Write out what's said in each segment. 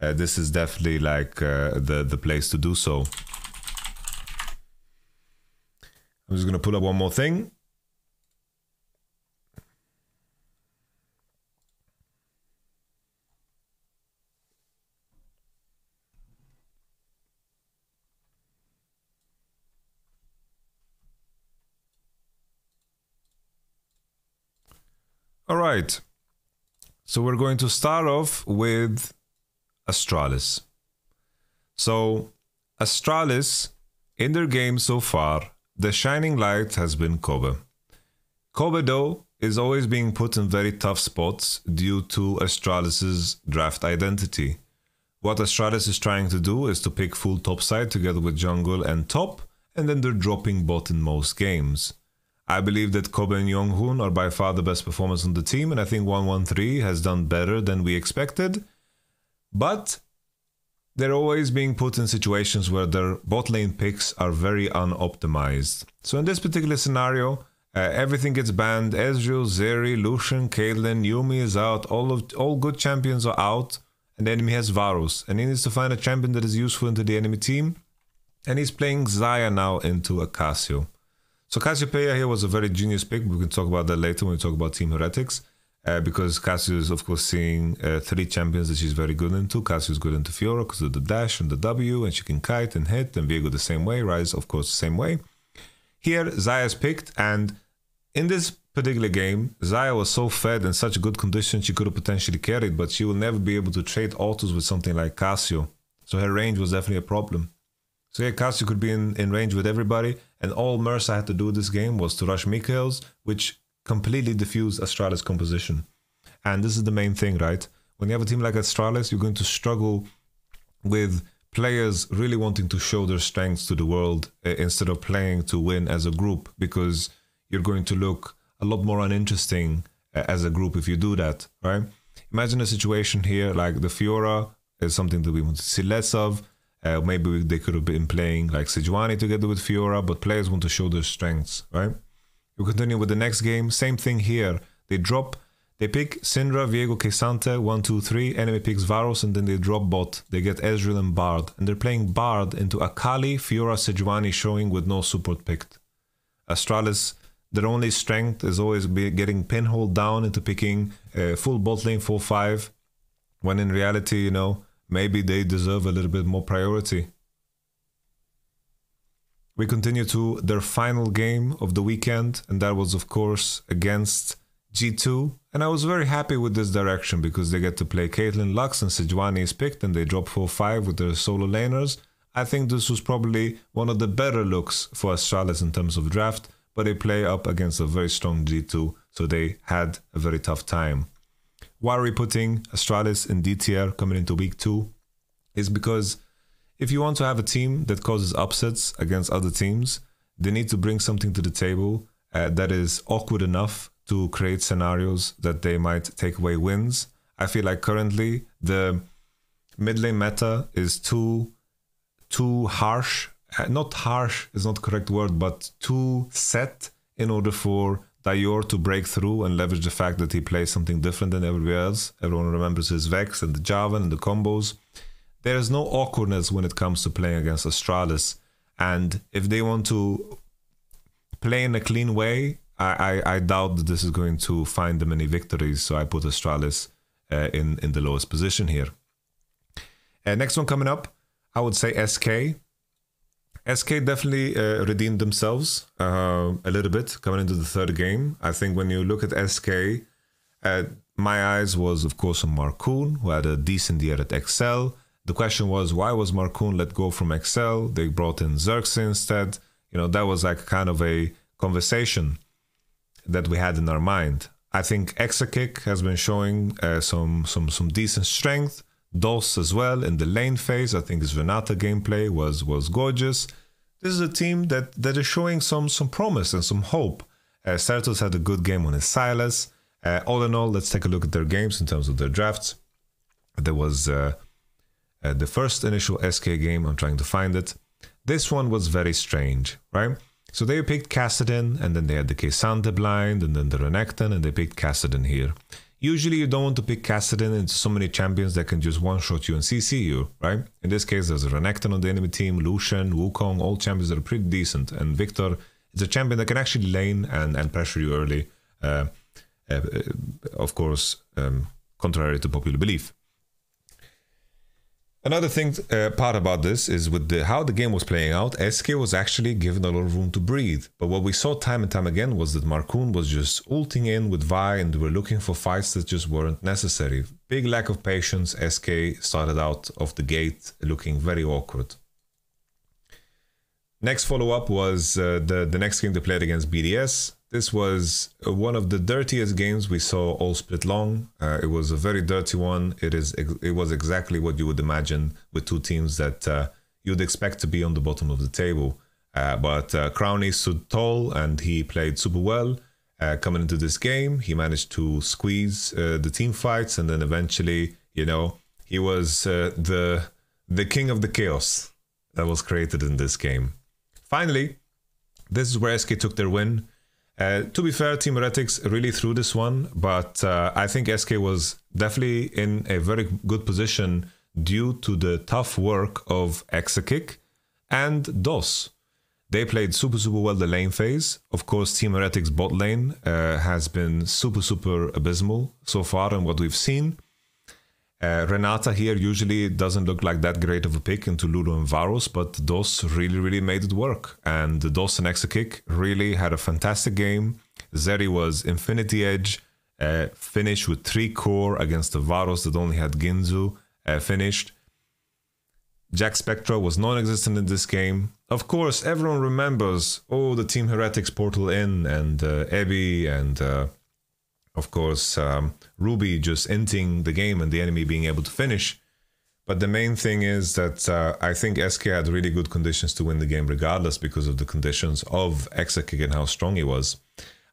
uh, this is definitely like uh, the the place to do so. I'm just gonna pull up one more thing. All right. So we're going to start off with Astralis. So Astralis, in their game so far, the shining light has been Kobbe. Kobbe though is always being put in very tough spots due to Astralis's draft identity. What Astralis is trying to do is to pick full top side together with jungle and top, and then they're dropping bot in most games. I believe that Kobbe and JeongHoon are by far the best performers on the team, and I think 113 has done better than we expected. But they're always being put in situations where their bot lane picks are very unoptimized. So in this particular scenario, uh, everything gets banned. Ezreal, Zeri, Lucian, Caitlyn, Yuumi is out. All of all good champions are out, and the enemy has Varus, and he needs to find a champion that is useful into the enemy team. And he's playing Xayah now into a Cassio. So Cassiopeia here was a very genius pick. We can talk about that later when we talk about Team Heretics. Uh, because Cassio is, of course, seeing uh, three champions that she's very good into. Cassio is good into Fiora because of the dash and the W, and she can kite and hit, and Viego the same way, Ryze, of course, the same way. Here, Xayah's picked, and in this particular game, Xayah was so fed in such good condition she could have potentially carried, but she will never be able to trade autos with something like Cassio. So her range was definitely a problem. So yeah, Cassio could be in, in range with everybody, and all Mersa had to do this game was to rush Mikael's, which completely diffuse Astralis composition. And this is the main thing, right? When you have a team like Astralis, you're going to struggle with players really wanting to show their strengths to the world uh, instead of playing to win as a group because you're going to look a lot more uninteresting uh, as a group if you do that, right? Imagine a situation here like the Fiora is something that we want to see less of. Uh, maybe they could have been playing like Sejuani together with Fiora, but players want to show their strengths, right? We continue with the next game. Same thing here. They drop, they pick Syndra, Viego, K'Sante, 1, 2, 3. Enemy picks Varus, and then they drop bot. They get Ezreal and Bard. And they're playing Bard into Akali, Fiora, Sejuani showing with no support picked. Astralis, their only strength is always getting pinhole down into picking uh, full bot lane 4 5. When in reality, you know, maybe they deserve a little bit more priority. We continue to their final game of the weekend, and that was, of course, against G2. And I was very happy with this direction because they get to play Caitlyn, Lux, and Sejuani is picked, and they drop 4 5 with their solo laners. I think this was probably one of the better looks for Astralis in terms of draft, but they play up against a very strong G2, so they had a very tough time. Why are we putting Astralis in DTR coming into week 2? Is because if you want to have a team that causes upsets against other teams, they need to bring something to the table uh, that is awkward enough to create scenarios that they might take away wins. I feel like currently the mid lane meta is too too harsh. Uh, not harsh is not correct word, but too set in order for Dajor to break through and leverage the fact that he plays something different than everybody else. Everyone remembers his Vex and the Jarvan and the combos there is no awkwardness when it comes to playing against Astralis. And if they want to play in a clean way, I, I, I doubt that this is going to find them any victories. So I put Astralis uh, in, in the lowest position here. Uh, next one coming up, I would say SK. SK definitely uh, redeemed themselves uh, a little bit coming into the third game. I think when you look at SK, uh, my eyes was of course on Markoss, who had a decent year at Excel. The question was why was Markoss let go from Excel? They brought in Xerxe instead. You know, that was like kind of a conversation that we had in our mind. I think Exakick has been showing uh, some some some decent strength. Doss as well in the lane phase. I think his Renata gameplay was was gorgeous. This is a team that that is showing some some promise and some hope. Uh, had a good game on his Sylas. Uh, all in all, let's take a look at their games in terms of their drafts. There was uh, uh, the first initial SK game, I'm trying to find it. This one was very strange, right? So they picked Kassadin, and then they had the K'Sante blind, and then the Renekton, and they picked Kassadin here. Usually, you don't want to pick Kassadin into so many champions that can just one shot you and CC you, right? In this case, there's Renekton on the enemy team, Lucian, Wukong, all champions that are pretty decent. And Viktor is a champion that can actually lane and, and pressure you early, uh, uh, of course, um, contrary to popular belief. Another thing uh, part about this is with the, how the game was playing out, SK was actually given a lot of room to breathe. But what we saw time and time again was that Markoss was just ulting in with Vi and were looking for fights that just weren't necessary. Big lack of patience. SK started out of the gate looking very awkward. Next follow up was uh, the, the next game they played against BDS. This was uh, one of the dirtiest games we saw all split long. Uh, it was a very dirty one. It is it was exactly what you would imagine with two teams that uh, you'd expect to be on the bottom of the table. Uh, but uh, Crownie stood tall and he played super well. Uh, coming into this game, he managed to squeeze the team fights, and then eventually, you know, he was the the king of the chaos that was created in this game. Finally, this is where SK took their win. Uh, to be fair, Team Heretics really threw this one, but uh, I think SK was definitely in a very good position due to the tough work of Exakick and Doss. They played super, super well the lane phase. Of course, Team Heretics bot lane uh, has been super, super abysmal so far in what we've seen. Uh, Renata here usually doesn't look like that great of a pick into Lulu and Varus, but Doss really, really made it work. And the Doss and Exakick really had a fantastic game. Zeri was Infinity Edge, uh, finished with 3 core against the Varus that only had Guinsoo uh, finished. Jackspektra was non existent in this game. Of course, everyone remembers, oh, the Team Heretics portal in and uh, Evi and uh, of course, um, Ruby just ending the game and the enemy being able to finish. But the main thing is that uh, I think SK had really good conditions to win the game regardless because of the conditions of Exakick and how strong he was.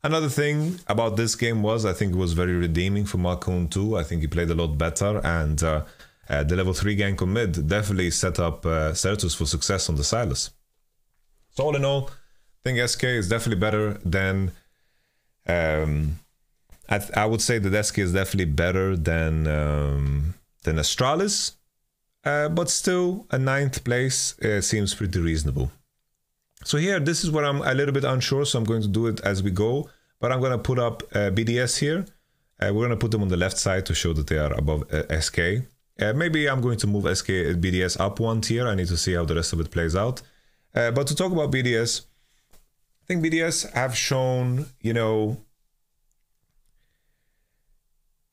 Another thing about this game was I think it was very redeeming for Markoss too. I think he played a lot better and uh, uh, the level 3 gank on mid definitely set up uh, Sertuss for success on the Sylas. So all in all, I think SK is definitely better than um, I, th- I would say the SK is definitely better than um, than Astralis, uh, but still a ninth place uh, seems pretty reasonable. So here, this is where I'm a little bit unsure, so I'm going to do it as we go. But I'm going to put up uh, BDS here. Uh, we're going to put them on the left side to show that they are above uh, SK. Uh, maybe I'm going to move SK BDS up one tier. I need to see how the rest of it plays out. but to talk about BDS, I think BDS have shown, you know,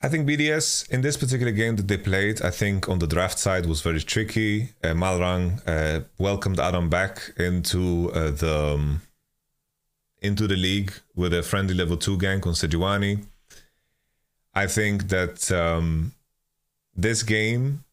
I think BDS in this particular game that they played, I think on the draft side was very tricky. Uh, Malrang uh, welcomed Adam back into uh, the um, into the league with a friendly level two gank on Sejuani. I think that um, this game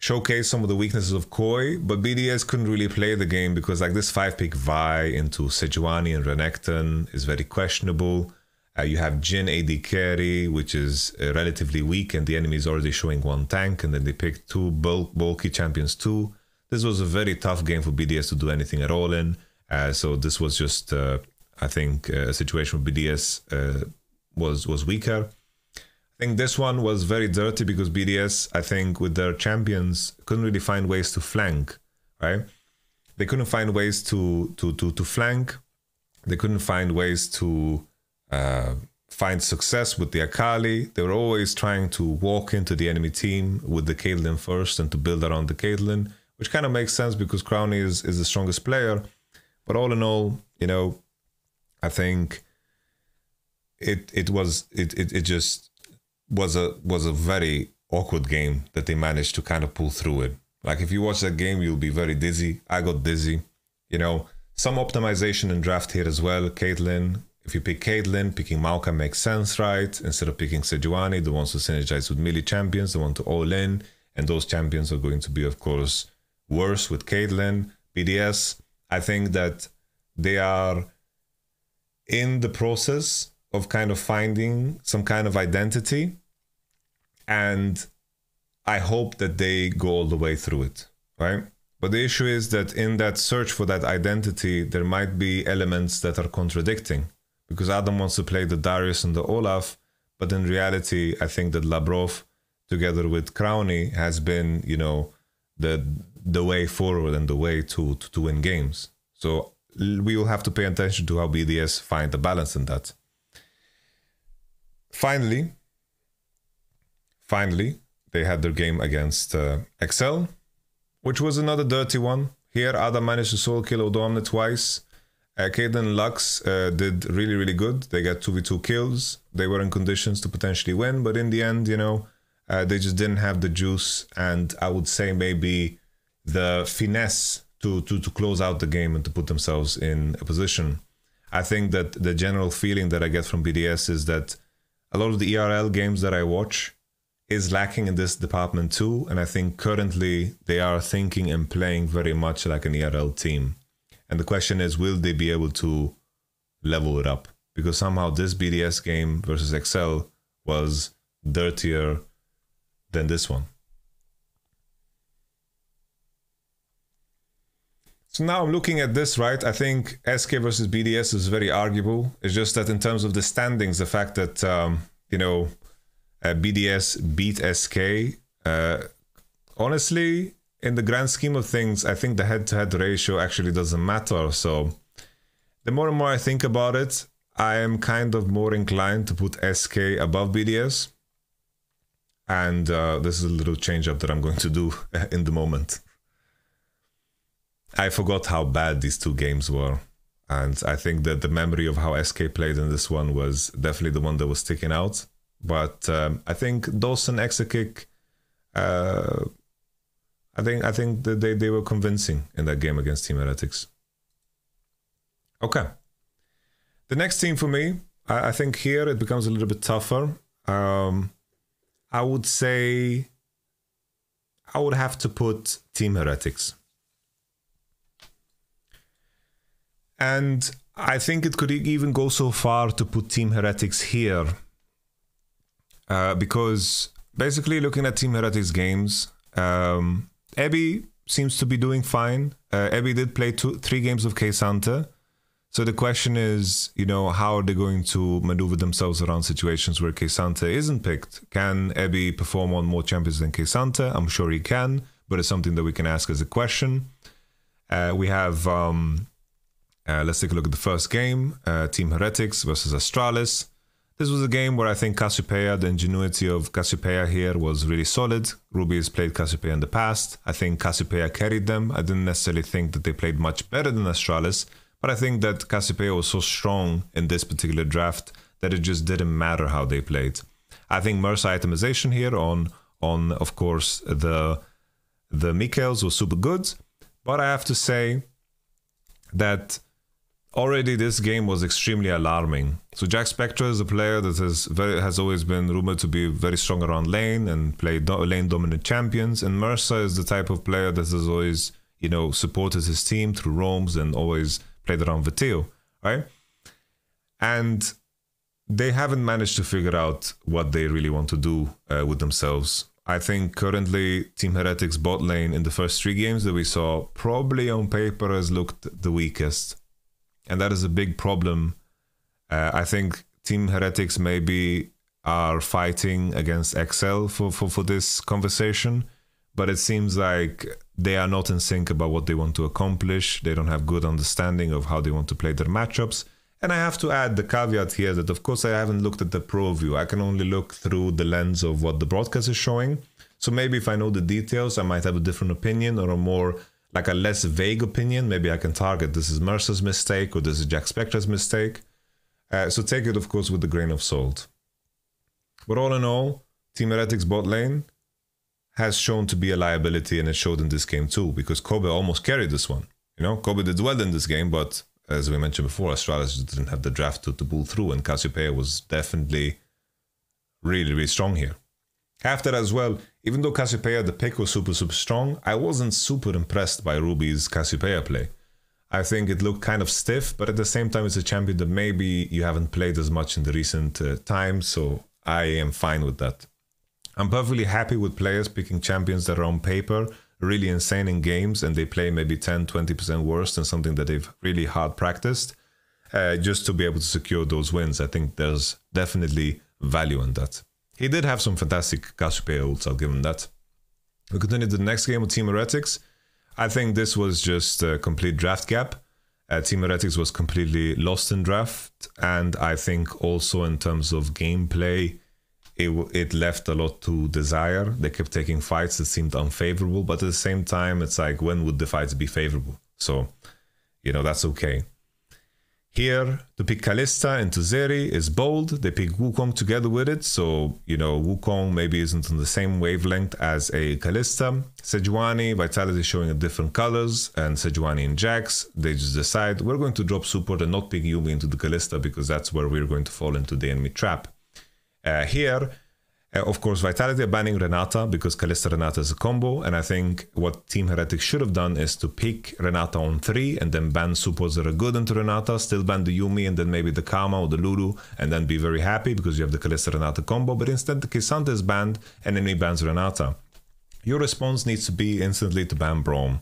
showcased some of the weaknesses of Koi, but BDS couldn't really play the game because like this five pick Vi into Sejuani and Renekton is very questionable. Uh, you have Jhin AD carry, which is uh, relatively weak, and the enemy is already showing one tank, and then they pick two bulk, bulky champions too. This was a very tough game for BDS to do anything at all in. Uh, so this was just, uh, I think, uh, a situation where BDS uh, was was weaker. I think this one was very dirty because BDS, I think, with their champions, couldn't really find ways to flank. Right? They couldn't find ways to to to to flank. They couldn't find ways to uh, find success with the Akali. They were always trying to walk into the enemy team with the Caitlyn first and to build around the Caitlyn, which kind of makes sense because Crownie is, is the strongest player. But all in all, you know, I think it it was it, it, it just was a was a very awkward game that they managed to kind of pull through it. Like if you watch that game, you'll be very dizzy. I got dizzy. You know, some optimization and draft here as well. Caitlyn if you pick Caitlyn, picking Maokai makes sense, right? Instead of picking Sejuani, the ones who synergize with melee champions, the one to all in, and those champions are going to be, of course, worse with Caitlyn. BDS, I think that they are in the process of kind of finding some kind of identity, and I hope that they go all the way through it, right? But the issue is that in that search for that identity, there might be elements that are contradicting because Adam wants to play the Darius and the Olaf, But in reality, I think that Labrov, together with Crownie, has been, you know, the the way forward and the way to, to, to win games. So we will have to pay attention to how BDS find the balance in that. Finally, finally, they had their game against uh, Excel, which was another dirty one. Here, Adam managed to solo kill Odoamne twice. Kaden Lux uh, did really, really good. They got 2v2 kills. They were in conditions to potentially win, but in the end, you know, uh, they just didn't have the juice and I would say maybe the finesse to, to, to close out the game and to put themselves in a position. I think that the general feeling that I get from BDS is that a lot of the ERL games that I watch is lacking in this department too. And I think currently they are thinking and playing very much like an ERL team. And the question is, will they be able to level it up? Because somehow this BDS game versus Excel was dirtier than this one. So now I'm looking at this, right? I think SK versus BDS is very arguable. It's just that in terms of the standings, the fact that, um, you know, uh, BDS beat SK, uh, honestly, in the grand scheme of things, I think the head to head ratio actually doesn't matter. So the more and more I think about it, I am kind of more inclined to put SK above BDS. And uh, this is a little change up that I'm going to do in the moment. I forgot how bad these two games were. And I think that the memory of how SK played in this one was definitely the one that was sticking out. But um, I think Dawson Exakick, uh, I think I think that they, they were convincing in that game against Team Heretics. Okay. The next team for me, I, I think here it becomes a little bit tougher. Um, I would say I would have to put Team Heretics. And I think it could even go so far to put Team Heretics here. Uh, because basically, looking at Team Heretics games, um, Evi seems to be doing fine. Uh, Evi did play two, three games of K'Sante. So the question is, you know, how are they going to maneuver themselves around situations where K'Sante isn't picked? Can Evi perform on more champions than K'Sante? I'm sure he can, but it's something that we can ask as a question. Uh, we have um, uh, let's take a look at the first game uh, Team Heretics versus Astralis. This was a game where I think Cassiopeia, the ingenuity of Cassiopeia here was really solid. Ruby has played Cassiopeia in the past. I think Cassiopeia carried them. I didn't necessarily think that they played much better than Astralis, but I think that Cassiopeia was so strong in this particular draft that it just didn't matter how they played. I think Mersa itemization here on, on of course, the, the Mikaels was super good, but I have to say that already this game was extremely alarming. So Jackspektra is a player that has very has always been rumored to be very strong around lane and play do- lane dominant champions. And Mersa is the type of player that has always you know supported his team through roams and always played around Vetheo, right? And they haven't managed to figure out what they really want to do uh, with themselves. I think currently Team Heretics bot lane in the first three games that we saw probably on paper has looked the weakest and that is a big problem. Uh, I think Team Heretics maybe are fighting against Excel for, for, for this conversation, but it seems like they are not in sync about what they want to accomplish. They don't have good understanding of how they want to play their matchups. And I have to add the caveat here that, of course, I haven't looked at the pro view. I can only look through the lens of what the broadcast is showing. So maybe if I know the details, I might have a different opinion or a more like a less vague opinion, maybe I can target this is Mersa's mistake or this is Jackspektra's mistake. Uh, so take it, of course, with a grain of salt. But all in all, Team Heretics bot lane has shown to be a liability and it showed in this game too, because Kobbe almost carried this one. You know, Kobbe did well in this game, but as we mentioned before, Astralis didn't have the draft to, to pull through, and Cassiopeia was definitely really, really strong here. After as well, even though Cassiopeia the pick was super super strong, I wasn't super impressed by Ruby's Cassiopeia play. I think it looked kind of stiff, but at the same time it's a champion that maybe you haven't played as much in the recent uh, times, so I am fine with that. I'm perfectly happy with players picking champions that are on paper really insane in games and they play maybe 10 20% worse than something that they've really hard practiced uh, just to be able to secure those wins. I think there's definitely value in that. He did have some fantastic Cassiopeia ults, I'll give him that. We continue to the next game with Team Heretics. I think this was just a complete draft gap. Uh, Team Heretics was completely lost in draft, and I think also in terms of gameplay, it, it left a lot to desire. They kept taking fights that seemed unfavorable, but at the same time, it's like when would the fights be favorable? So, you know, that's okay. Here, to pick Kalista into Zeri is bold. They pick Wukong together with it, so, you know, Wukong maybe isn't on the same wavelength as a Kalista. Sejuani, Vitality showing a different colors, and Sejuani and Jax, they just decide, we're going to drop support and not pick Yuumi into the Kalista because that's where we're going to fall into the enemy trap. Uh, here, uh, of course, Vitality are banning Renata because Kalista Renata is a combo, and I think what Team Heretics should have done is to pick Renata on 3 and then ban supports that are good into Renata, still ban the Yuumi and then maybe the Karma or the Lulu, and then be very happy because you have the Kalista Renata combo, but instead the K'Sante is banned and enemy bans Renata. Your response needs to be instantly to ban Braum.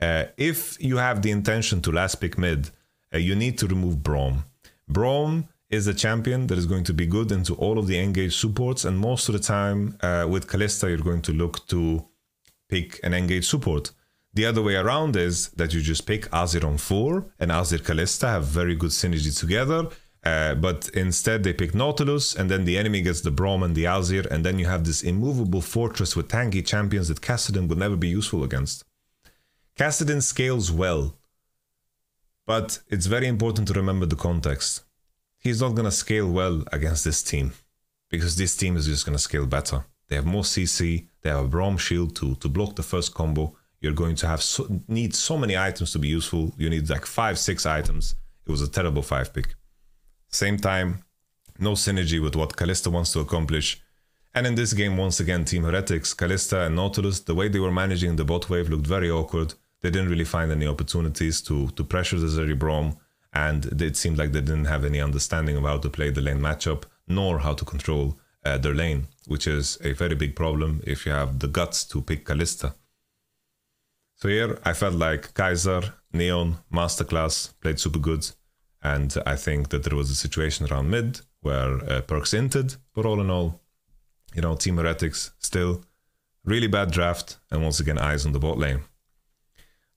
Uh, if you have the intention to last pick mid, uh, you need to remove Braum. Braum is a champion that is going to be good into all of the engage supports. And most of the time uh, with Kalista, you're going to look to pick an engage support. The other way around is that you just pick Azir on 4 and Azir Kalista have very good synergy together. Uh, but instead they pick Nautilus and then the enemy gets the Braum and the Azir and then you have this immovable fortress with tanky champions that Kassadin would never be useful against. Kassadin scales well, but it's very important to remember the context he's not going to scale well against this team because this team is just going to scale better. They have more CC, they have a Braum shield to, to block the first combo. You're going to have so, need so many items to be useful. You need like five, six items. It was a terrible five pick. Same time, no synergy with what Kalista wants to accomplish. And in this game, once again, Team Heretics, Kalista and Nautilus, the way they were managing the bot wave looked very awkward. They didn't really find any opportunities to, to pressure the Zeri Braum and it seemed like they didn't have any understanding of how to play the lane matchup nor how to control uh, their lane, which is a very big problem if you have the guts to pick Kalista. So here I felt like Kaiser, Neon, Masterclass played super good, and I think that there was a situation around mid where uh, Perkz inted, but all in all, you know, Team Heretics still really bad draft, and once again eyes on the bot lane.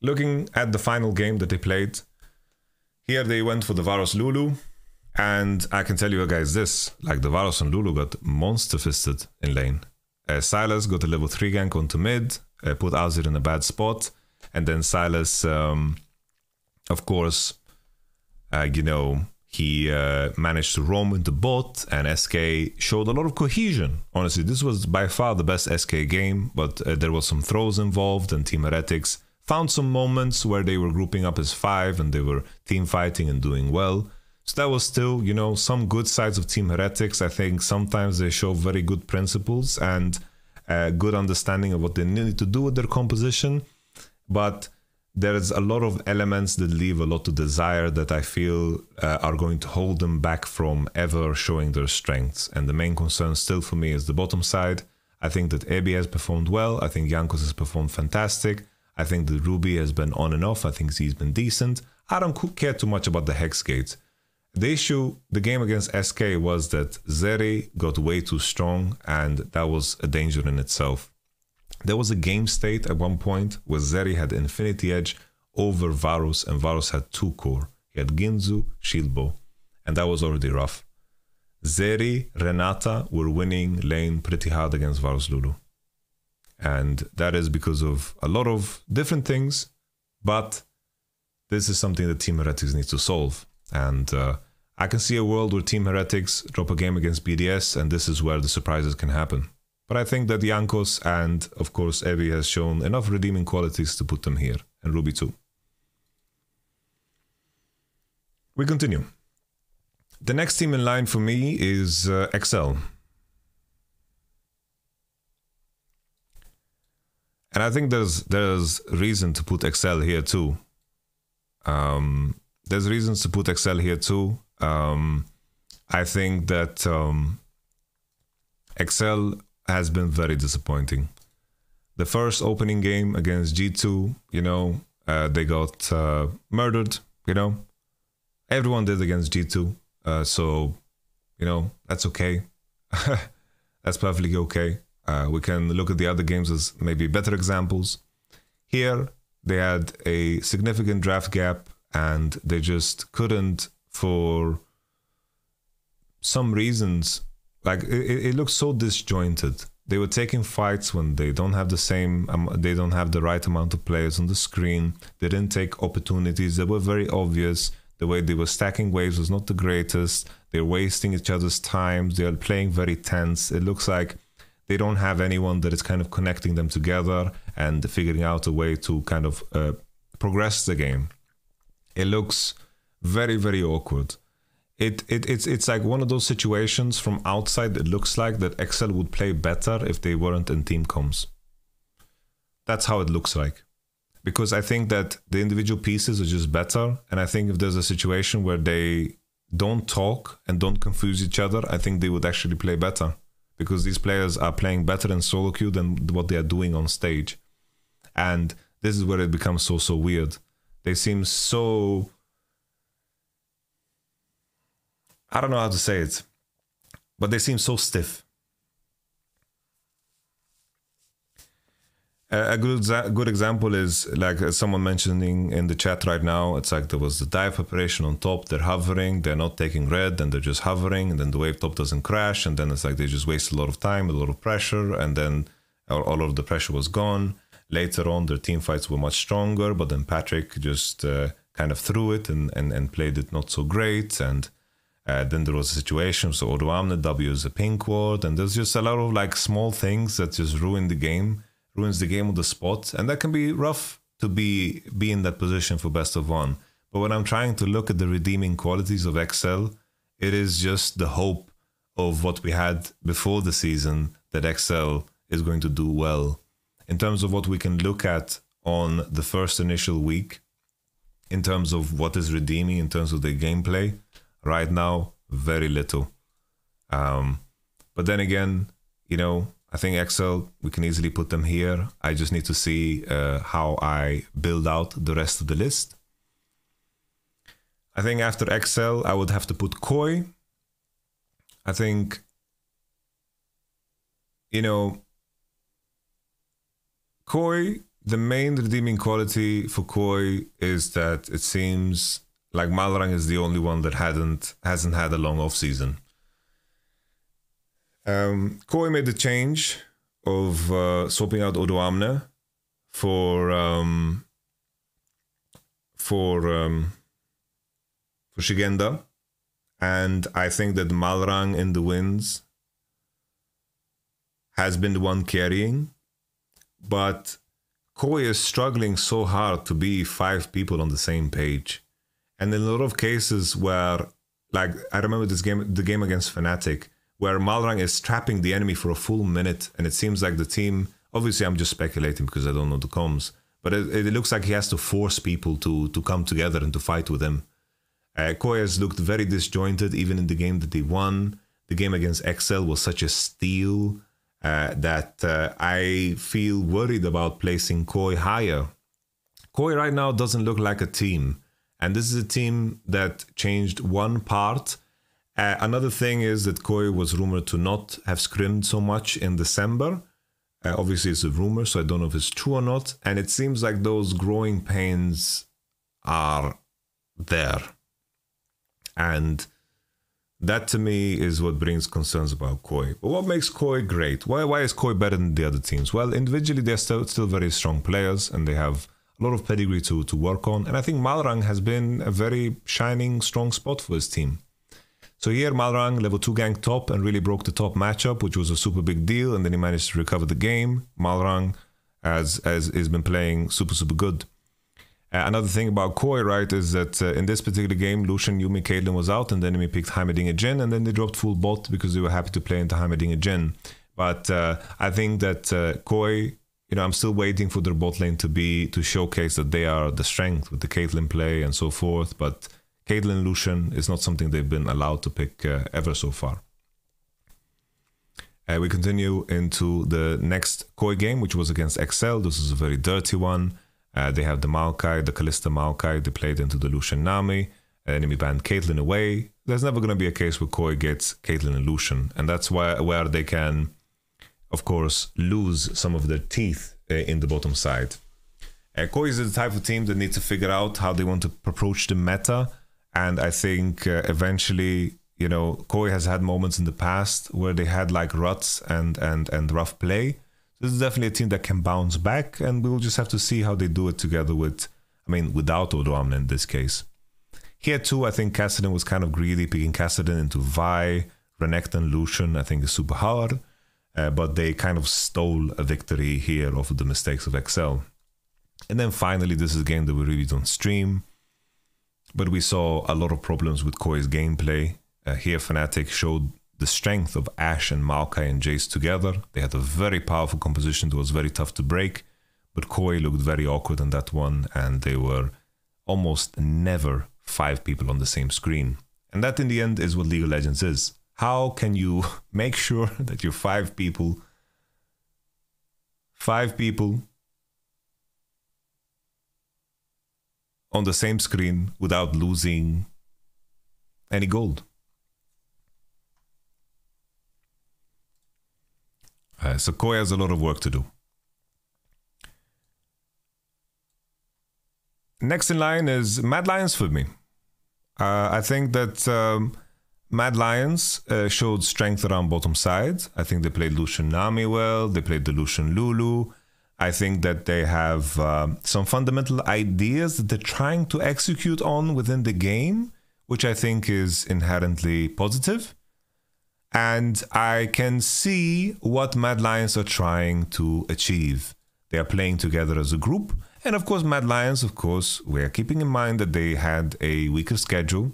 Looking at the final game that they played, here they went for the Varus Lulu. And I can tell you guys this, like the Varus and Lulu got monster fisted in lane. Uh, Sylas got a level 3 gank onto mid, uh, put Azir in a bad spot. And then Sylas, um, of course, uh, you know, he uh, managed to roam into bot and SK showed a lot of cohesion. Honestly, this was by far the best SK game, but uh, there was some throws involved and Team Heretics found some moments where they were grouping up as five and they were team fighting and doing well. So that was still, you know, some good sides of Team Heretics. I think sometimes they show very good principles and a good understanding of what they need to do with their composition. But there's a lot of elements that leave a lot to desire that I feel uh, are going to hold them back from ever showing their strengths. And the main concern still for me is the bottom side. I think that Evi has performed well. I think Jankos has performed fantastic. I think the Ruby has been on and off. I think he's been decent. I don't care too much about the Hex Gate. The issue, the game against SK was that Zeri got way too strong, and that was a danger in itself. There was a game state at one point where Zeri had Infinity Edge over Varus, and Varus had two core. He had Guinsoo, Shieldbow, and that was already rough. Zeri, Renata were winning lane pretty hard against Varus Lulu. And that is because of a lot of different things, but this is something that Team Heretics needs to solve. And uh, I can see a world where Team Heretics drop a game against BDS, and this is where the surprises can happen. But I think that Jankos and, of course, Evi has shown enough redeeming qualities to put them here, and Ruby too. We continue. The next team in line for me is uh, Excel. And I think there's there's reason to put Excel here too. Um, there's reasons to put Excel here too. Um, I think that um, Excel has been very disappointing. The first opening game against G2, you know, uh, they got uh, murdered. You know, everyone did against G2, uh, so you know that's okay. That's perfectly okay. Uh, we can look at the other games as maybe better examples. Here, they had a significant draft gap and they just couldn't, for some reasons, like it, it looks so disjointed. They were taking fights when they don't have the same, um, they don't have the right amount of players on the screen. They didn't take opportunities that were very obvious. The way they were stacking waves was not the greatest. They're wasting each other's time. They're playing very tense. It looks like they don't have anyone that is kind of connecting them together and figuring out a way to kind of uh, progress the game. It looks very, very awkward. It, it it's it's like one of those situations from outside it looks like that Excel would play better if they weren't in team comms. That's how it looks like. Because I think that the individual pieces are just better. And I think if there's a situation where they don't talk and don't confuse each other, I think they would actually play better because these players are playing better in solo queue than what they are doing on stage. And this is where it becomes so, so weird. They seem so. I don't know how to say it, but they seem so stiff. A good good example is like someone mentioning in the chat right now it's like there was the dive operation on top they're hovering they're not taking red and they're just hovering and then the wave top doesn't crash and then it's like they just waste a lot of time a lot of pressure and then all of the pressure was gone. Later on their team fights were much stronger but then Patrik just uh, kind of threw it and, and, and played it not so great and uh, then there was a situation so Odoamne W is a pink ward and there's just a lot of like small things that just ruin the game ruins the game on the spot, and that can be rough to be be in that position for best of one. But when I'm trying to look at the redeeming qualities of Excel, it is just the hope of what we had before the season that Excel is going to do well. In terms of what we can look at on the first initial week, in terms of what is redeeming in terms of the gameplay, right now, very little. Um, but then again, you know, I think Excel, we can easily put them here. I just need to see uh, how I build out the rest of the list. I think after Excel, I would have to put Koi. I think, you know, Koi, the main redeeming quality for Koi is that it seems like Malrang is the only one that hadn't hasn't had a long off season. Um, made the change of uh, swapping out Odoamne for um, for um, for Szygenda, and I think that Malrang in the winds has been the one carrying, but Koi is struggling so hard to be five people on the same page, and in a lot of cases where, like I remember this game, the game against Fnatic where Malrang is trapping the enemy for a full minute, and it seems like the team. Obviously, I'm just speculating because I don't know the comms, but it, it looks like he has to force people to to come together and to fight with him. Uh, Koyas looked very disjointed, even in the game that they won. The game against Excel was such a steal uh, that uh, I feel worried about placing Koi higher. Koi right now doesn't look like a team, and this is a team that changed one part uh, another thing is that Koi was rumored to not have scrimmed so much in December. Uh, obviously, it's a rumor, so I don't know if it's true or not. And it seems like those growing pains are there. And that to me is what brings concerns about Koi. But what makes Koi great? Why, why is Koi better than the other teams? Well, individually, they're still, still very strong players and they have a lot of pedigree to, to work on. And I think Malrang has been a very shining, strong spot for his team. So here Malrang level 2 gank top and really broke the top matchup, which was a super big deal, and then he managed to recover the game. Malrang has, has, has been playing super, super good. Uh, another thing about Koi, right, is that uh, in this particular game, Lucian, Yuumi, Caitlyn was out, and then he picked Heimerdinger Jhin, and then they dropped full bot because they were happy to play into Heimerdinger Jhin. But uh, I think that uh, Koi, you know, I'm still waiting for their bot lane to be to showcase that they are the strength with the Caitlyn play and so forth. But Caitlyn Lucian is not something they've been allowed to pick uh, ever so far. Uh, we continue into the next Koi game, which was against Excel. This is a very dirty one. Uh, they have the Maokai, the Kalista Maokai. They played into the Lucian Nami. Enemy banned Caitlyn away. there's never going to be a case where Koi gets Caitlyn and Lucian, and that's why where they can, of course, lose some of their teeth uh, in the bottom side. Uh, Koi is the type of team that needs to figure out how they want to approach the meta, and I think uh, eventually, you know, Koi has had moments in the past where they had like ruts and and and rough play. This is definitely a team that can bounce back, and we'll just have to see how they do it together with, I mean, without Odoamne in this case. Here too, I think Kassadin was kind of greedy, picking Kassadin into Vi, Renekton, Lucian, I think is super hard. Uh, but they kind of stole a victory here off of the mistakes of Excel. And then finally, this is a game that we really don't stream. But we saw a lot of problems with Koi's gameplay. Uh, here, Fnatic showed the strength of Ashe and Maokai and Jace together. They had a very powerful composition that was very tough to break. But Koi looked very awkward in that one, and they were almost never five people on the same screen. And that, in the end, is what League of Legends is. How can you make sure that you're five people, five people on the same screen without losing any gold. Uh, so Koi has a lot of work to do. Next in line is Mad Lions for me. Uh, I think that um, Mad Lions uh, showed strength around bottom side. I think they played Lucian Nami well. They played the Lucian Lulu. I think that they have um, some fundamental ideas that they're trying to execute on within the game, which I think is inherently positive. And I can see what Mad Lions are trying to achieve. They are playing together as a group. And of course, Mad Lions, of course, we're keeping in mind that they had a weaker schedule.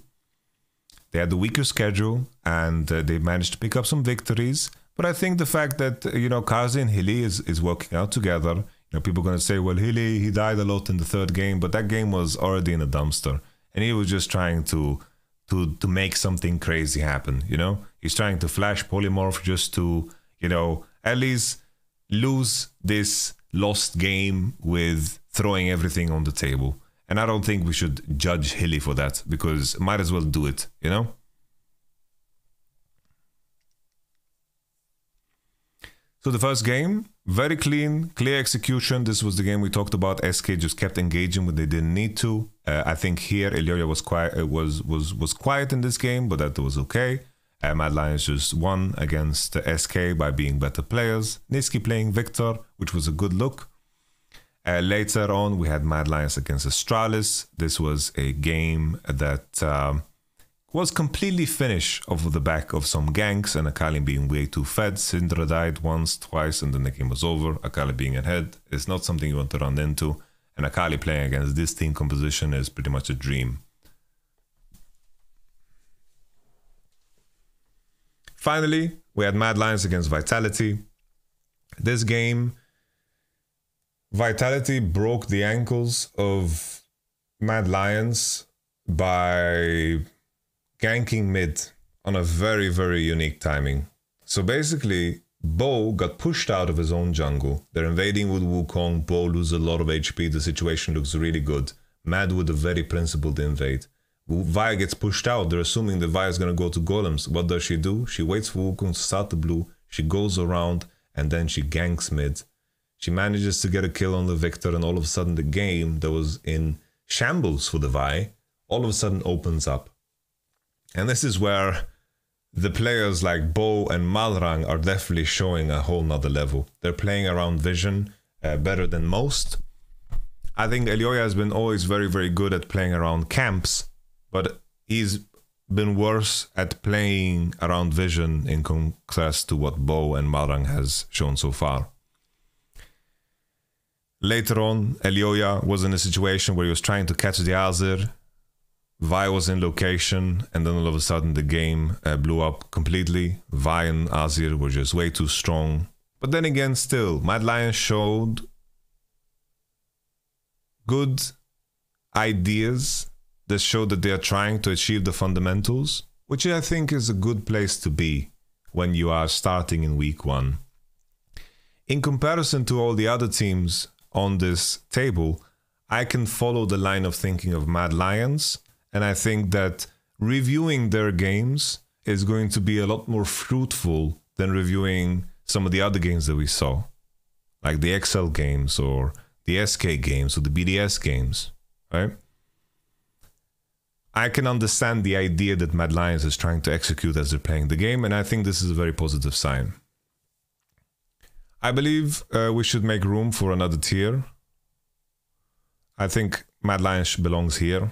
They had the weaker schedule and uh, they managed to pick up some victories. But I think the fact that you know Carzzy and Hyli is, is working out together. You know, people are gonna say, well, Hyli he died a lot in the third game, but that game was already in a dumpster, and he was just trying to to to make something crazy happen. You know, he's trying to flash polymorph just to you know at least lose this lost game with throwing everything on the table. And I don't think we should judge Hyli for that because might as well do it. You know. So the first game, very clean, clear execution. This was the game we talked about. SK just kept engaging when they didn't need to. Uh, I think here Elyoya was quiet, uh, was was was quiet in this game, but that was okay. Uh, Mad Lions just won against SK by being better players. Nisqy playing Viktor, which was a good look. Uh, later on, we had Mad Lions against Astralis. This was a game that um, was completely finished off the back of some ganks and Akali being way too fed. Syndra died once, twice, and then the game was over. Akali being ahead is not something you want to run into. And Akali playing against this team composition is pretty much a dream. Finally, we had Mad Lions against Vitality. This game, Vitality broke the ankles of Mad Lions by ganking mid on a very, very unique timing. So basically, Bo got pushed out of his own jungle. They're invading with Wukong. Bo loses a lot of HP. The situation looks really good. Mad with a very principled invade. Vi gets pushed out. They're assuming that Vi is going to go to golems. What does she do? She waits for Wukong to start the blue. She goes around and then she ganks mid. She manages to get a kill on the Viktor, and all of a sudden, the game that was in shambles for the Vi all of a sudden opens up. And this is where the players like Bo and Malrang are definitely showing a whole nother level. They're playing around vision uh, better than most. I think Elyoya has been always very, very good at playing around camps, but he's been worse at playing around vision in contrast to what Bo and Malrang has shown so far. Later on, Elyoya was in a situation where he was trying to catch the Azir Vi was in location, and then all of a sudden the game uh, blew up completely. Vi and Azir were just way too strong. But then again, still, Mad Lions showed good ideas that show that they are trying to achieve the fundamentals, which I think is a good place to be when you are starting in week one. In comparison to all the other teams on this table, I can follow the line of thinking of Mad Lions and I think that reviewing their games is going to be a lot more fruitful than reviewing some of the other games that we saw, like the XL games or the SK games or the BDS games, right? I can understand the idea that Mad Lions is trying to execute as they're playing the game, and I think this is a very positive sign. I believe uh, we should make room for another tier. I think Mad Lions belongs here.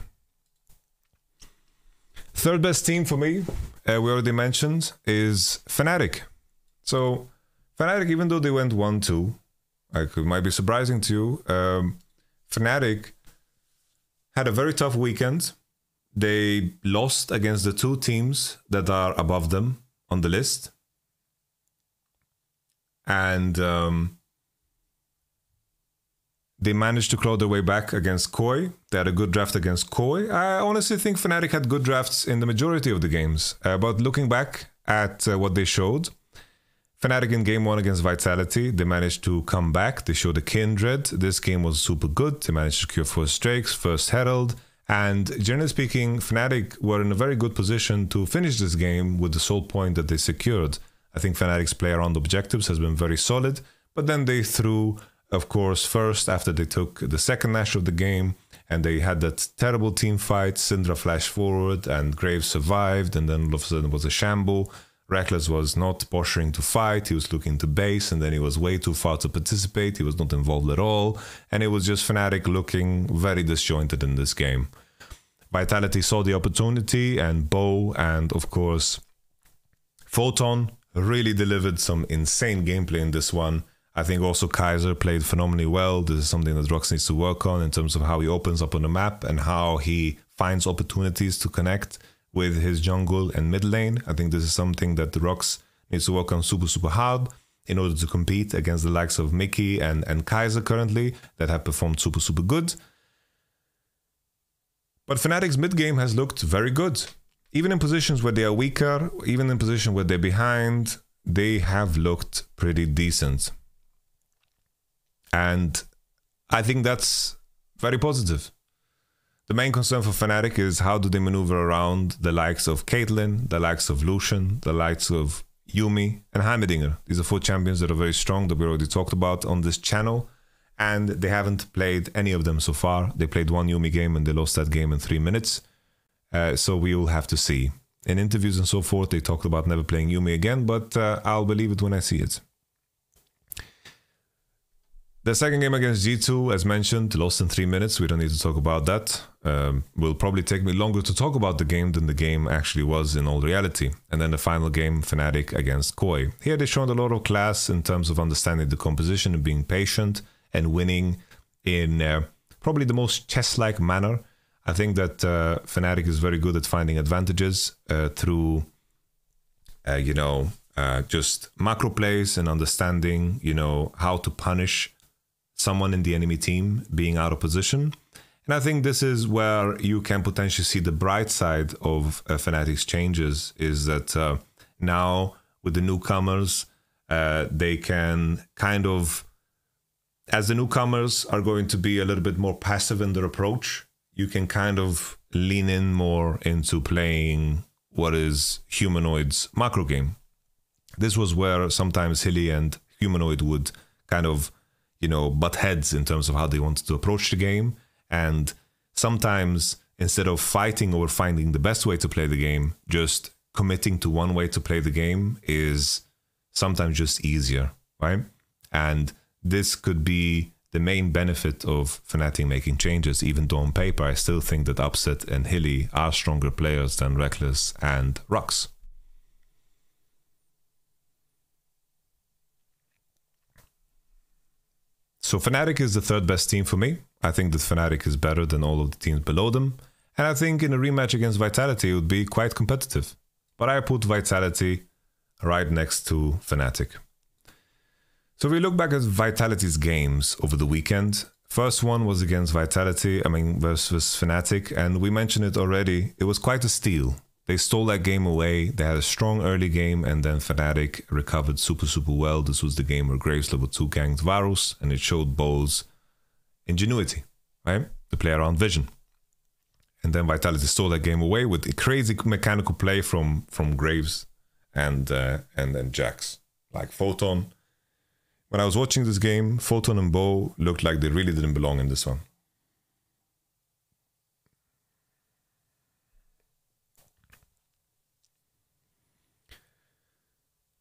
Third best team for me, uh, we already mentioned, is Fnatic. So, Fnatic, even though they went 1 2, like, it might be surprising to you, um, Fnatic had a very tough weekend. They lost against the two teams that are above them on the list. And um, they managed to claw their way back against Koi. They had a good draft against Koi. I honestly think Fnatic had good drafts in the majority of the games. Uh, but looking back at uh, what they showed, Fnatic in game one against Vitality, they managed to come back. They showed a Kindred. This game was super good. They managed to secure first Drakes, first Herald. And generally speaking, Fnatic were in a very good position to finish this game with the sole point that they secured. I think Fnatic's play around objectives has been very solid, but then they threw of course, first after they took the second Nash of the game and they had that terrible team fight, Syndra flashed forward and Graves survived, and then all of a sudden it was a shamble. Rekkles was not posturing to fight, he was looking to base, and then he was way too far to participate, he was not involved at all, and it was just Fnatic looking very disjointed in this game. Vitality saw the opportunity, and Bo and of course Photon really delivered some insane gameplay in this one. I think also Kaiser played phenomenally well. This is something that Rox needs to work on in terms of how he opens up on the map and how he finds opportunities to connect with his jungle and mid lane. I think this is something that the Rox needs to work on super, super hard in order to compete against the likes of Mikyx and, and Kaiser currently that have performed super, super good. But Fnatic's mid game has looked very good. Even in positions where they are weaker, even in positions where they're behind, they have looked pretty decent. And I think that's very positive. The main concern for Fnatic is how do they maneuver around the likes of Caitlyn, the likes of Lucian, the likes of Yuumi, and Heimerdinger. These are four champions that are very strong that we already talked about on this channel. And they haven't played any of them so far. They played one Yuumi game and they lost that game in three minutes. Uh, so we will have to see. In interviews and so forth, they talked about never playing Yuumi again, but uh, I'll believe it when I see it. The second game against G2, as mentioned, lost in three minutes. We don't need to talk about that. Um, will probably take me longer to talk about the game than the game actually was in all reality. And then the final game, Fnatic against Koi. Here they showed a lot of class in terms of understanding the composition and being patient and winning in uh, probably the most chess-like manner. I think that uh, Fnatic is very good at finding advantages uh, through, uh, you know, uh, just macro plays and understanding, you know, how to punish someone in the enemy team being out of position. And I think this is where you can potentially see the bright side of uh, Fnatic's changes is that uh, now with the newcomers, uh, they can kind of, as the newcomers are going to be a little bit more passive in their approach, you can kind of lean in more into playing what is Humanoid's macro game. This was where sometimes Hyli and Humanoid would kind of you know, butt heads in terms of how they wanted to approach the game. And sometimes instead of fighting or finding the best way to play the game, just committing to one way to play the game is sometimes just easier, right? And this could be the main benefit of Fnatic making changes, even though on paper I still think that Upset and Hyli are stronger players than Rekkles and Rux. So Fnatic is the third best team for me. I think that Fnatic is better than all of the teams below them. And I think in a rematch against Vitality, it would be quite competitive. But I put Vitality right next to Fnatic. So if we look back at Vitality's games over the weekend. First one was against Vitality, I mean versus Fnatic, and we mentioned it already. It was quite a steal. They stole that game away. They had a strong early game, and then Fnatic recovered super, super well. This was the game where Graves level 2 ganked Varus, and it showed Bo's ingenuity, right? The play around vision. and then Vitality stole that game away with a crazy mechanical play from from Graves and uh, and then Jax. Like Photon. When I was watching this game, Photon and Bo looked like they really didn't belong in this one.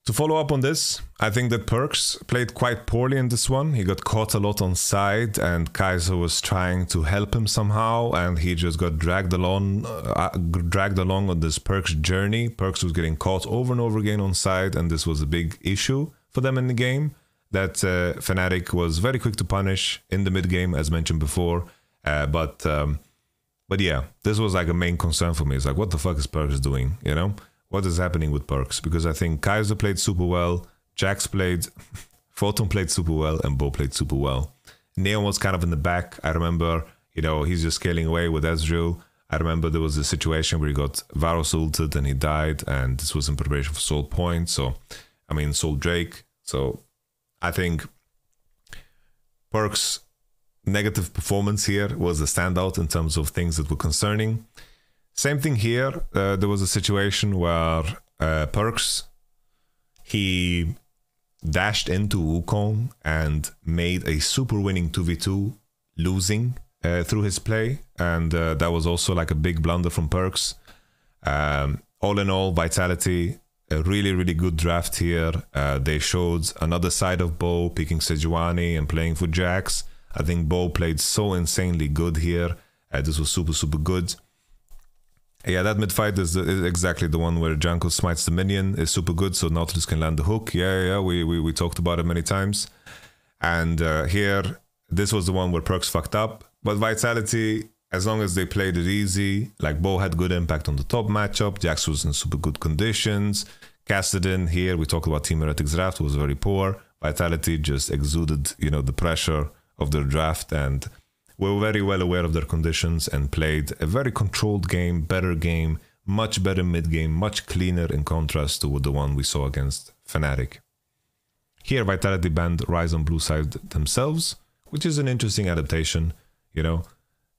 To follow up on this, I think that Perkz played quite poorly in this one. He got caught a lot on side, and Kaiser was trying to help him somehow, and he just got dragged along, uh, dragged along on this Perkz journey. Perkz was getting caught over and over again on side, and this was a big issue for them in the game. That uh, Fnatic was very quick to punish in the mid game, as mentioned before. Uh, but um, but yeah, this was like a main concern for me. It's like, what the fuck is Perkz doing? You know what is happening with Perkz because I think Kaiser played super well, Jax played, Photon played super well, and Bo played super well. Neon was kind of in the back. I remember, you know, he's just scaling away with Ezreal. I remember there was a situation where he got Varus ulted and he died, and this was in preparation for Soul Point. So, I mean, Soul Drake. So, I think Perkz' negative performance here was a standout in terms of things that were concerning. Same thing here. Uh, there was a situation where uh, Perkz he dashed into Wukong and made a super winning 2v2 losing uh, through his play. And uh, that was also like a big blunder from Perkz. um, all in all vitality a really really good draft here. Uh, they showed another side of Bo picking Sejuani and playing for Jax. I think Bo played so insanely good here. Uh, this was super super good yeah, that mid fight is, is, exactly the one where Jankos smites the minion is super good, so Nautilus can land the hook. Yeah, yeah, we we, we talked about it many times. And uh, here, this was the one where Perkz fucked up. But Vitality, as long as they played it easy, like Bo had good impact on the top matchup, Jax was in super good conditions. Kassadin here, we talked about Team Heretics draft, was very poor. Vitality just exuded, you know, the pressure of their draft and were very well aware of their conditions and played a very controlled game, better game, much better mid game, much cleaner in contrast to the one we saw against Fnatic. Here, Vitality banned Ryze on blue side themselves, which is an interesting adaptation. You know,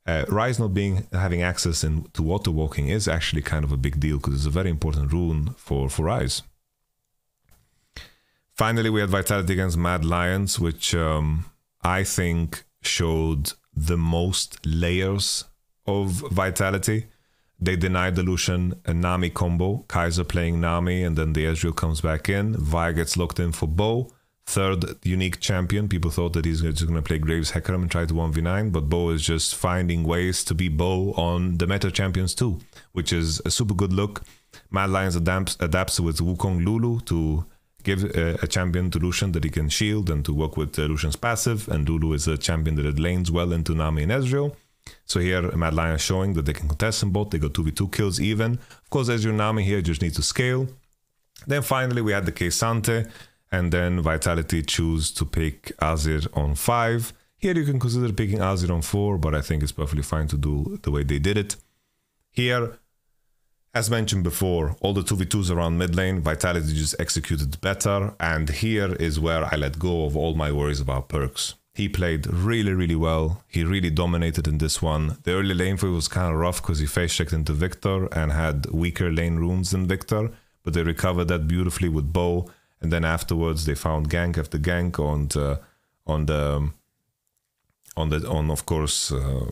uh, Ryze not being having access in, to water walking is actually kind of a big deal because it's a very important rune for for Ryze. Finally, we had Vitality against Mad Lions, which um, I think showed the most layers of vitality. They deny the Lucian and Nami combo. Kaiser playing Nami, and then the Ezreal comes back in. Vi gets locked in for Bo. Third unique champion. People thought that he's just going to play Graves Hecarim and try to 1v9, but Bo is just finding ways to be Bo on the meta champions too, which is a super good look. Mad Lions adapts, adapts with Wukong Lulu to give a, a, champion to Lucian that he can shield and to work with uh, Lucian's passive. And Lulu is a champion that lanes well into Nami and Ezreal. So here, Mad Lion is showing that they can contest in both. They got 2v2 kills even. Of course, Ezreal Nami here just need to scale. Then finally, we had the K'Sante. And then Vitality choose to pick Azir on 5. Here you can consider picking Azir on 4, but I think it's perfectly fine to do the way they did it. Here, as mentioned before, all the 2v2s around mid lane, Vitality just executed better, and here is where I let go of all my worries about Perkz. He played really, really well. He really dominated in this one. The early lane fight was kind of rough because he face checked into Viktor and had weaker lane runes than Viktor, but they recovered that beautifully with Bo. And then afterwards, they found gank after gank on the, on the, on the, on of course, uh,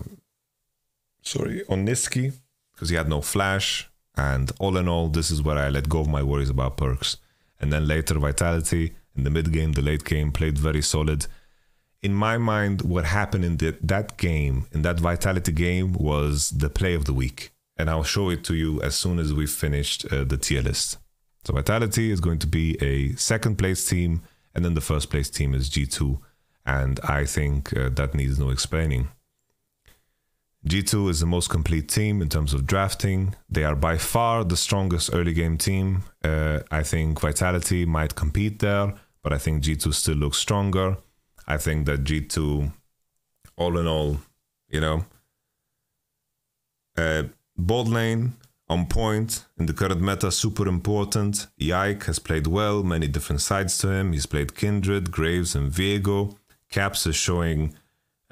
sorry, on Nisqy because he had no flash and all in all, this is where I let go of my worries about Perkz. And then later, Vitality in the mid game, the late game, played very solid. In my mind, what happened in the, that game, in that Vitality game, was the play of the week. And I'll show it to you as soon as we've finished uh, the tier list. So Vitality is going to be a second place team, and then the first place team is G2. And I think uh, that needs no explaining. G2 is the most complete team in terms of drafting. They are by far the strongest early game team. Uh, I think Vitality might compete there, but I think G2 still looks stronger. I think that G2, all in all, you know, uh, bold lane on point in the current meta, super important. Yike has played well, many different sides to him. He's played Kindred, Graves, and Viego. Caps is showing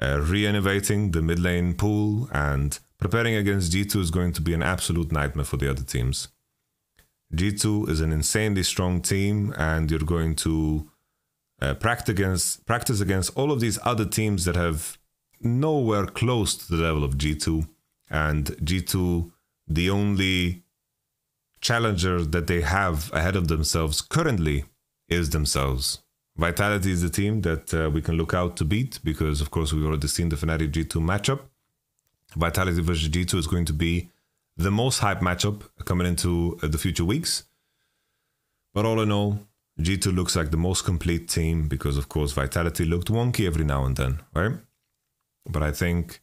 uh, re-innovating the mid lane pool and preparing against G2 is going to be an absolute nightmare for the other teams. G2 is an insanely strong team, and you're going to uh, practice against practice against all of these other teams that have nowhere close to the level of G2, and G2 the only challenger that they have ahead of themselves currently is themselves. Vitality is the team that uh, we can look out to beat because, of course, we've already seen the Fnatic G2 matchup. Vitality versus G2 is going to be the most hype matchup coming into uh, the future weeks. But all in all, G2 looks like the most complete team because, of course, Vitality looked wonky every now and then, right? But I think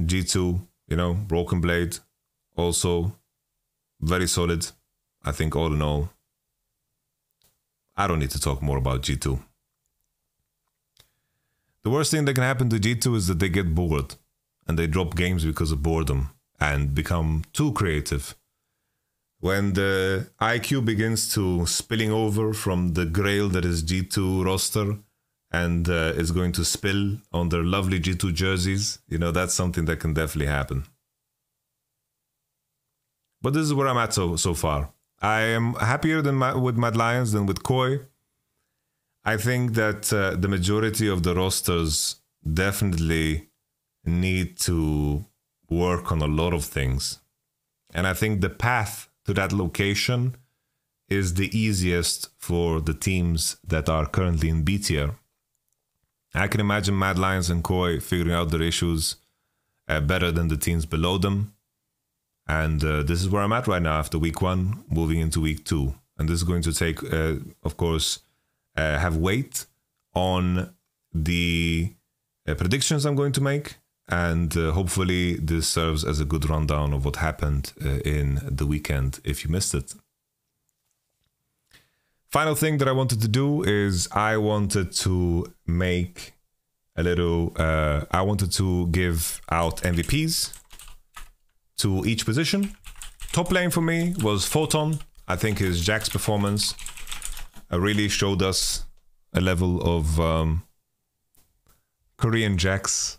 G2, you know, Broken Blade, also very solid. I think all in all, I don't need to talk more about G2. The worst thing that can happen to G2 is that they get bored and they drop games because of boredom and become too creative. When the IQ begins to spilling over from the grail that is G2 roster and uh, is going to spill on their lovely G2 jerseys, you know, that's something that can definitely happen. But this is where I'm at so, so far. I am happier than my, with Mad Lions than with Koi. I think that uh, the majority of the rosters definitely need to work on a lot of things. And I think the path to that location is the easiest for the teams that are currently in B tier. I can imagine Mad Lions and Koi figuring out their issues uh, better than the teams below them. And uh, this is where I'm at right now after week one, moving into week two. And this is going to take, uh, of course, uh, have weight on the uh, predictions I'm going to make and uh, hopefully this serves as a good rundown of what happened uh, in the weekend if you missed it. Final thing that I wanted to do is I wanted to make a little, I wanted to give out MVPs to each position. Top lane for me was Photon. I think his Jax performance uh, really showed us a level of um, Korean Jax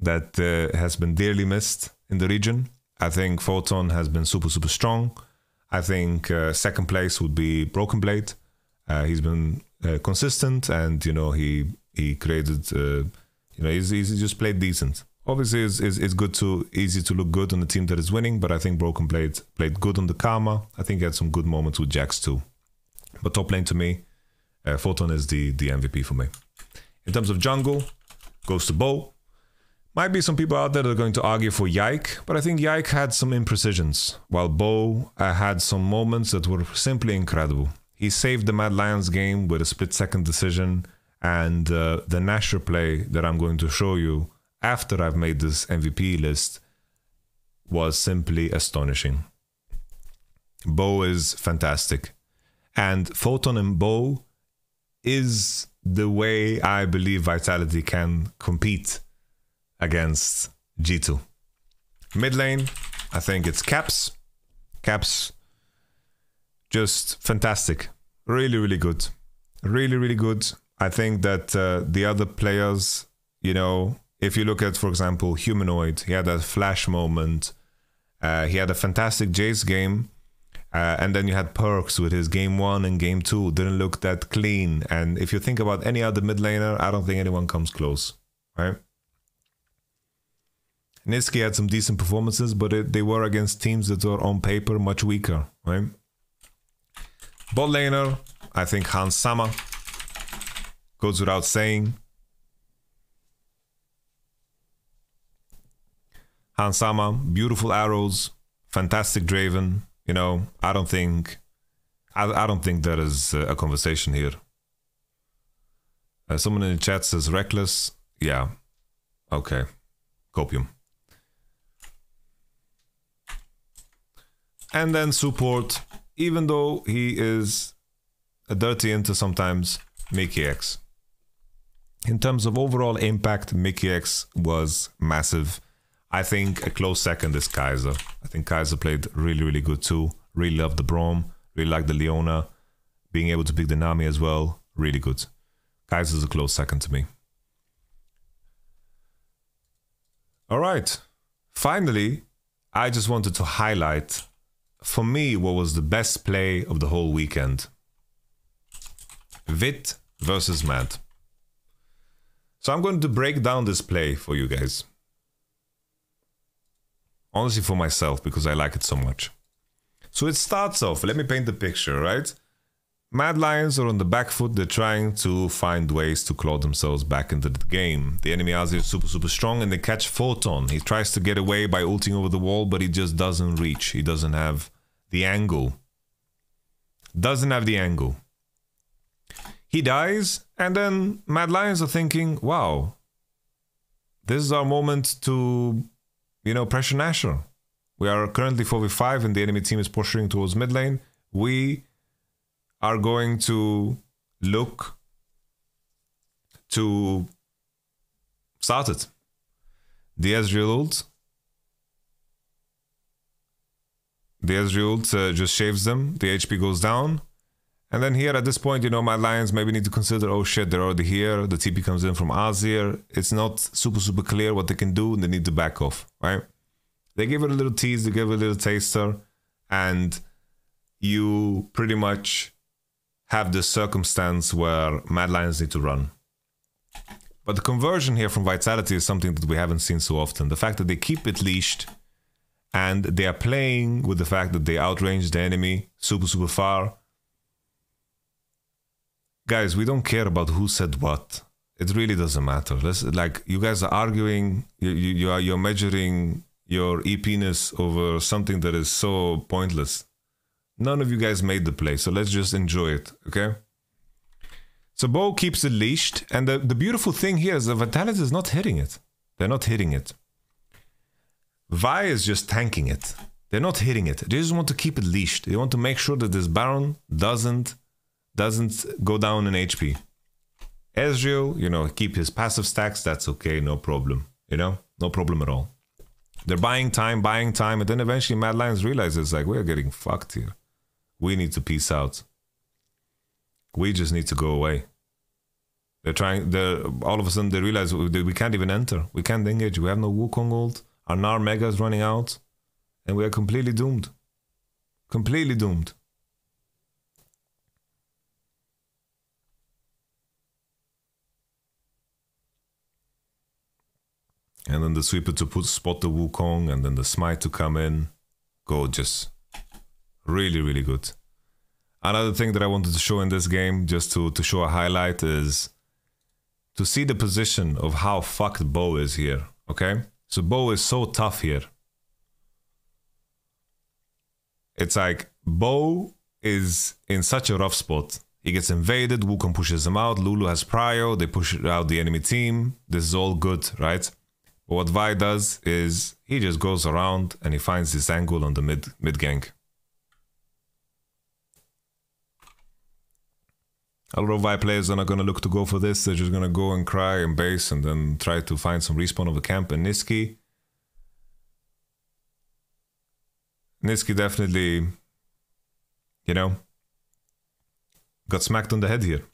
that uh, has been dearly missed in the region. I think Photon has been super, super strong. I think uh, second place would be Broken Blade. Uh, he's been uh, consistent and, you know, he he created, uh, you know, he's, he's just played decent. Obviously, it's, it's, good to easy to look good on the team that is winning, but I think Broken Blade played good on the Karma. I think he had some good moments with Jax too. But top lane to me, uh, Photon is the, the MVP for me. In terms of jungle, goes to Bo. Might be some people out there that are going to argue for Yike, but I think Yike had some imprecisions, while Bo uh, had some moments that were simply incredible. He saved the Mad Lions game with a split second decision, and uh, the Nashor play that I'm going to show you after I've made this MVP list was simply astonishing. Bo is fantastic. And Photon and Bo is the way I believe Vitality can compete against G2. Mid lane, I think it's Caps. Caps, just fantastic. Really, really good. Really, really good. I think that uh, the other players, you know, if you look at, for example, Humanoid, he had that flash moment. Uh, he had a fantastic Jace game. Uh, and then you had Perkz with his game one and game two. Didn't look that clean. And if you think about any other mid laner, I don't think anyone comes close. Right? Nisqy had some decent performances, but it, they were against teams that were on paper much weaker, right? Bot laner, I think Hans Sama goes without saying. Hans Sama, beautiful arrows, fantastic Draven. You know, I don't think, I, I don't think there is a conversation here. Uh, someone in the chat says Rekkles. Yeah, okay, copium. and then support, even though he is a dirty into sometimes Mikyx. In terms of overall impact, Mikyx was massive. I think a close second is Kaiser. I think Kaiser played really, really good too. Really loved the Braum, really liked the Leona. Being able to pick the Nami as well, really good. Kaiser is a close second to me. All right. finally, I just wanted to highlight for me what was the best play of the whole weekend. Vit versus Mad. So I'm going to break down this play for you guys. Honestly, for myself, because I like it so much. So it starts off, let me paint the picture, right? Mad Lions are on the back foot, they're trying to find ways to claw themselves back into the game. The enemy Azir is super, super strong and they catch Photon. He tries to get away by ulting over the wall, but he just doesn't reach. He doesn't have the angle. Doesn't have the angle. He dies, and then Mad Lions are thinking, wow, this is our moment to, you know, pressure Nashor. We are currently 4v5 and the enemy team is pushing towards mid lane. We are going to look to start it. The Ezreal ult. The Ezreal ult uh, just shaves them. The HP goes down. And then here at this point, you know, Mad Lions maybe need to consider, oh shit, they're already here. The TP comes in from Azir. It's not super, super clear what they can do. And they need to back off, right? They give it a little tease, they give it a little taster. And you pretty much have this circumstance where Mad Lions need to run. But the conversion here from Vitality is something that we haven't seen so often. The fact that they keep it leashed and they are playing with the fact that they outrange the enemy super, super far guys, we don't care about who said what. It really doesn't matter. Let's like you guys are arguing. You, you, you are you're measuring your EPness over something that is so pointless. None of you guys made the play, so let's just enjoy it, okay? So Bo keeps it leashed, and the, the beautiful thing here is the Vitality is not hitting it. They're not hitting it. Vi is just tanking it. They're not hitting it. They just want to keep it leashed. They want to make sure that this Baron doesn't doesn't go down in HP. Ezreal, you know, keep his passive stacks, that's okay, no problem. You know, no problem at all. They're buying time, buying time, and then eventually Mad Lions realizes like we're getting fucked here. We need to peace out. We just need to go away. They're trying. They're all of a sudden they realize we, can't even enter. We can't engage. We have no Wukong ult. Our Nar Mega is running out, and we are completely doomed. Completely doomed. And then the sweeper to put spot the Wukong, and then the smite to come in. Gorgeous. Really, really good. Another thing that I wanted to show in this game, just to, to show a highlight, is to see the position of how fucked Bo is here. Okay? So Bo is so tough here. It's like Bo is in such a rough spot. He gets invaded, Wukong pushes him out, Lulu has prio, they push out the enemy team. This is all good, right? What Vi does is he just goes around and he finds this angle on the mid mid gank. A lot of Vi players are not gonna look to go for this. They're just gonna go and cry and base and then try to find some respawn of the camp. And Nisqy, Nisqy definitely, you know, got smacked on the head here.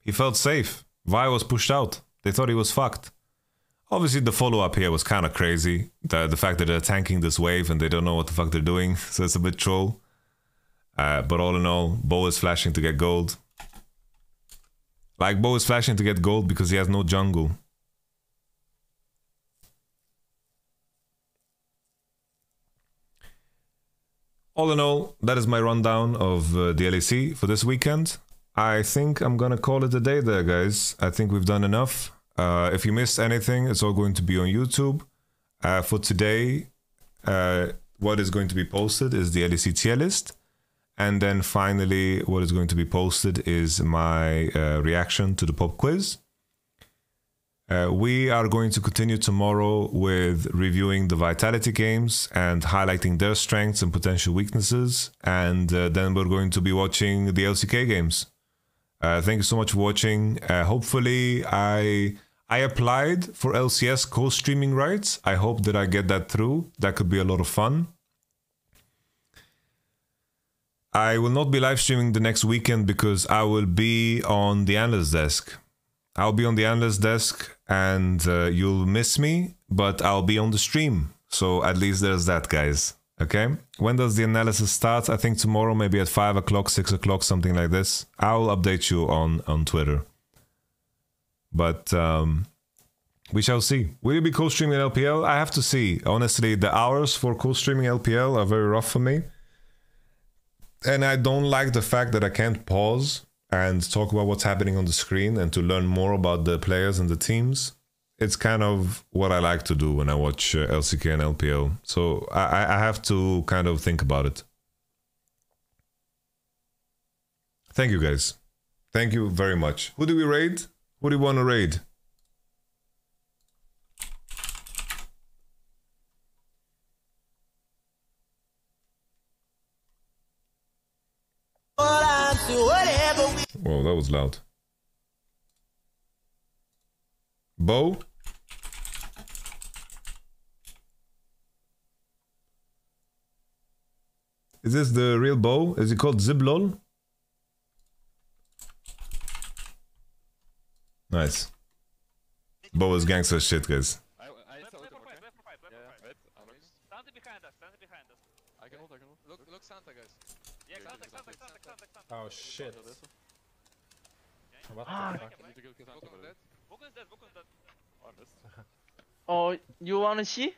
He felt safe. Vi was pushed out. They thought he was fucked. Obviously, the follow up here was kind of crazy. The, the fact that they're tanking this wave and they don't know what the fuck they're doing, so it's a bit troll. Uh, but all in all, Bo is flashing to get gold. Like, Bo is flashing to get gold because he has no jungle. All in all, that is my rundown of uh, the LEC for this weekend. I think I'm gonna call it a day there, guys. I think we've done enough. Uh, if you missed anything, it's all going to be on YouTube. Uh, for today, uh, what is going to be posted is the LEC tier list. And then finally, what is going to be posted is my uh, reaction to the pop quiz. Uh, we are going to continue tomorrow with reviewing the Vitality games and highlighting their strengths and potential weaknesses. And then we're going to be watching the LCK games. Uh, thank you so much for watching. Uh, hopefully, I I applied for LCS co-streaming rights. I hope that I get that through. That could be a lot of fun. I will not be live streaming the next weekend because I will be on the analyst desk. I'll be on the analyst desk and uh, you'll miss me, but I'll be on the stream. So at least there's that, guys. Okay. When does the analysis start? I think tomorrow, maybe at five o'clock, six o'clock, something like this. I'll update you on on Twitter. But um, we shall see. Will you be co-streaming LPL? I have to see. Honestly, the hours for co-streaming LPL are very rough for me. And I don't like the fact that I can't pause and talk about what's happening on the screen and to learn more about the players and the teams. It's kind of what I like to do when I watch uh, LCK and LPL. So I, I have to kind of think about it. Thank you guys. Thank you very much. Who do we raid? Who do you want to raid? Whoa, that was loud. Bo? Is this the real Bo? Is he called Ziblol? Nice. Bo is gangster shit, guys. I, I Left, saw left it for fight, okay. left for fight, left Yeah, for fight. wait, Alex. Stand behind us, stand behind us. I can hold, I can hold. Look, look Santa, guys. Yeah. Oh shit. What Ah. the fuck? I need to kill Santa. Vulcan is dead, Vulcan is dead. I missed. Oh, you wanna see?